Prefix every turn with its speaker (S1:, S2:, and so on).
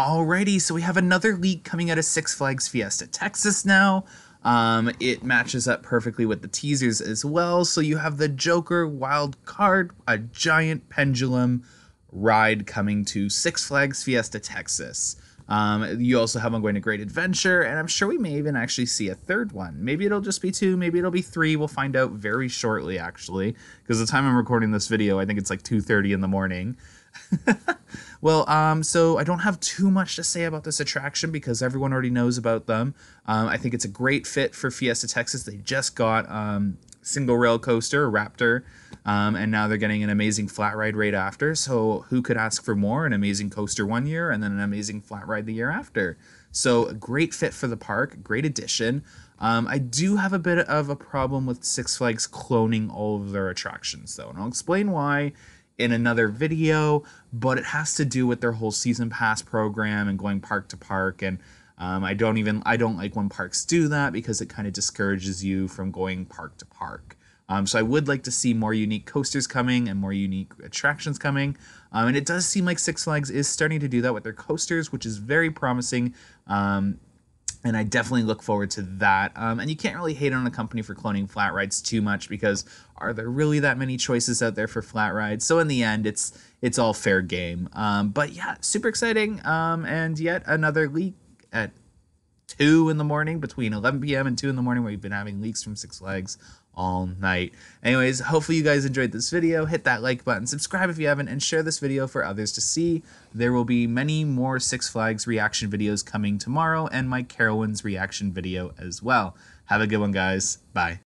S1: Alrighty, so we have another leak coming out of Six Flags Fiesta Texas now. Um, it matches up perfectly with the teasers as well. So you have the Joker wild card, a giant pendulum ride coming to Six Flags Fiesta Texas. Um, you also have one going to Great Adventure, and I'm sure we may even actually see a third one. Maybe it'll just be two, maybe it'll be three. We'll find out very shortly, actually, because the time I'm recording this video, I think it's like 2:30 in the morning. well, um, so I don't have too much to say about this attraction because everyone already knows about them. Um, I think it's a great fit for Fiesta Texas. They just got um, single rail coaster, Raptor, um, and now they're getting an amazing flat ride right after. So who could ask for more? An amazing coaster one year and then an amazing flat ride the year after. So a great fit for the park, great addition. Um, I do have a bit of a problem with Six Flags cloning all of their attractions, though, and I'll explain why in another video, but it has to do with their whole season pass program and going park to park. And um, I don't even, I don't like when parks do that because it kind of discourages you from going park to park. Um, so I would like to see more unique coasters coming and more unique attractions coming. Um, and it does seem like Six Flags is starting to do that with their coasters, which is very promising. Um, and I definitely look forward to that. Um, and you can't really hate on a company for cloning flat rides too much because are there really that many choices out there for flat rides? So in the end, it's it's all fair game. Um, but yeah, super exciting. Um, and yet another leak at two in the morning between 11 p.m. and two in the morning. where We've been having leaks from Six Flags all night. Anyways, hopefully you guys enjoyed this video. Hit that like button, subscribe if you haven't, and share this video for others to see. There will be many more Six Flags reaction videos coming tomorrow and my Carowinds reaction video as well. Have a good one, guys. Bye.